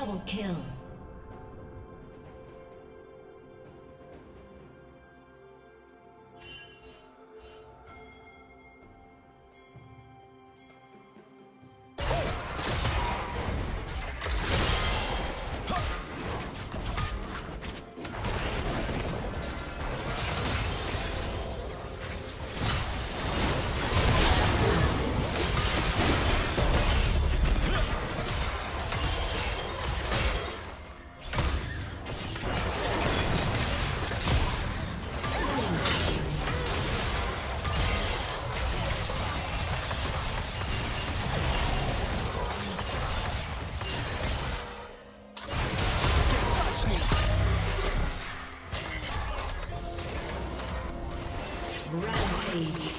double kill. Double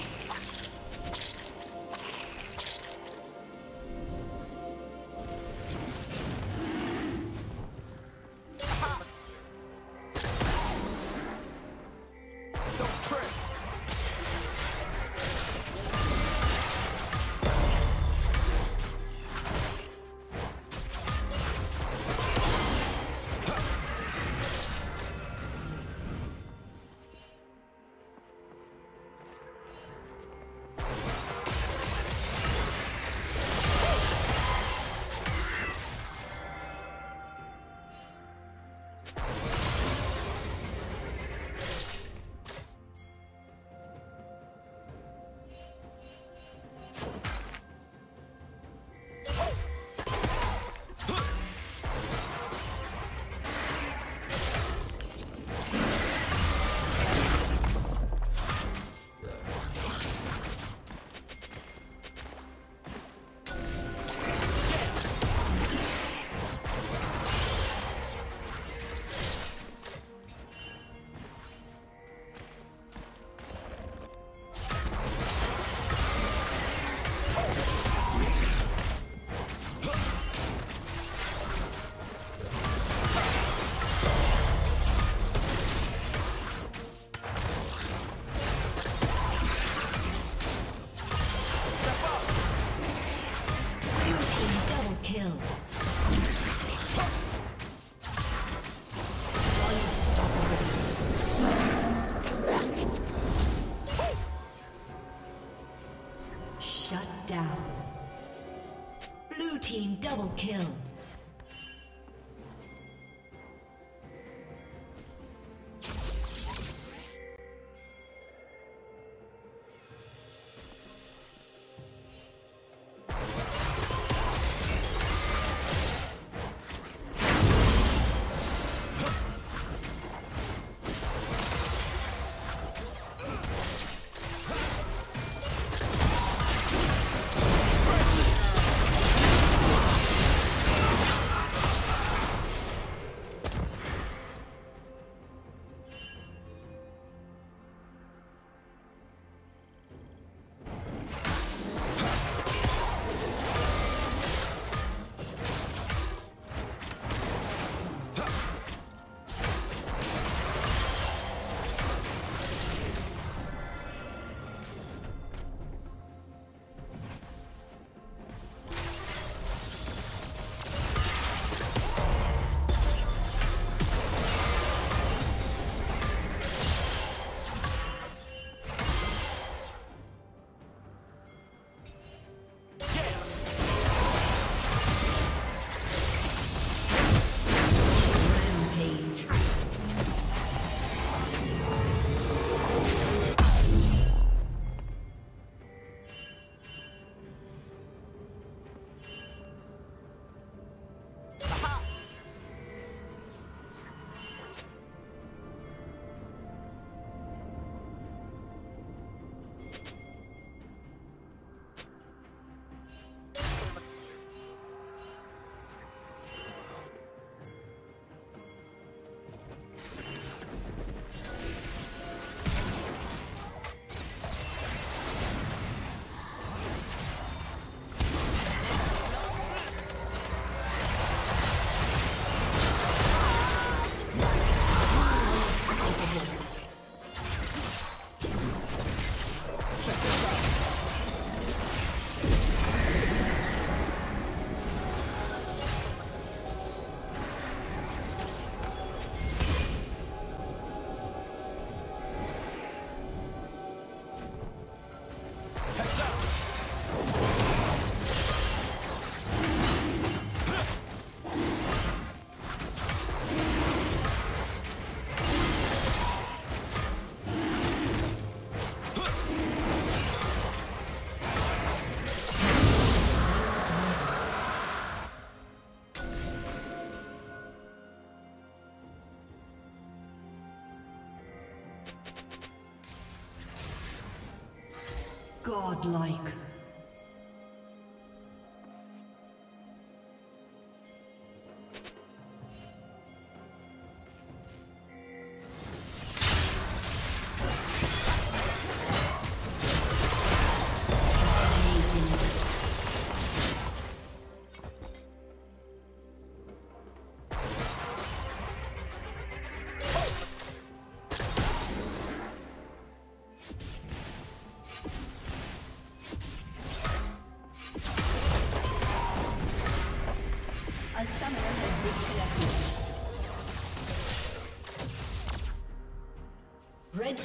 Godlike.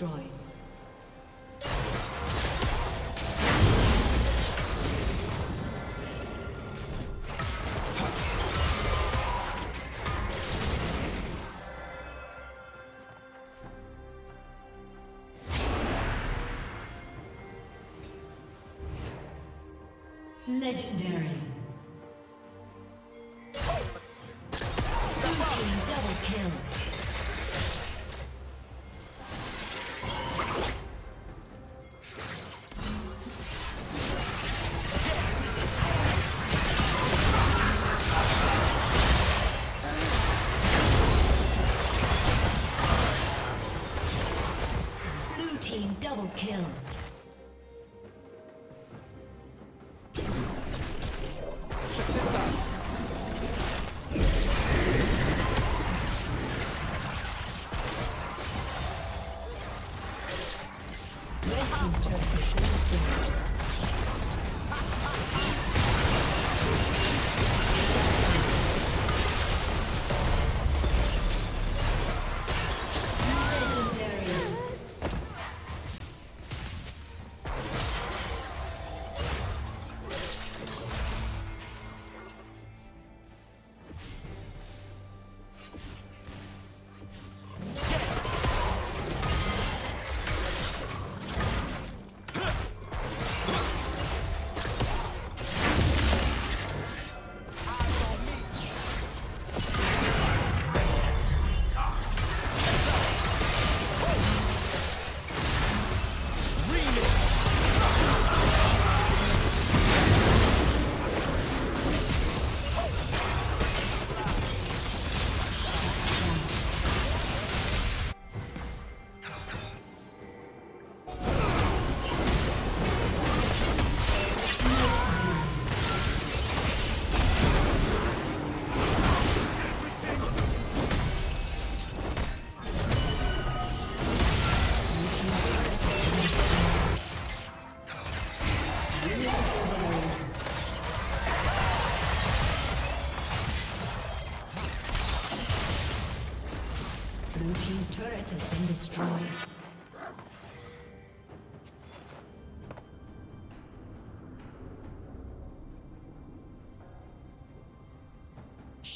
Destroyed. Legendary. killed.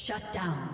Shut down.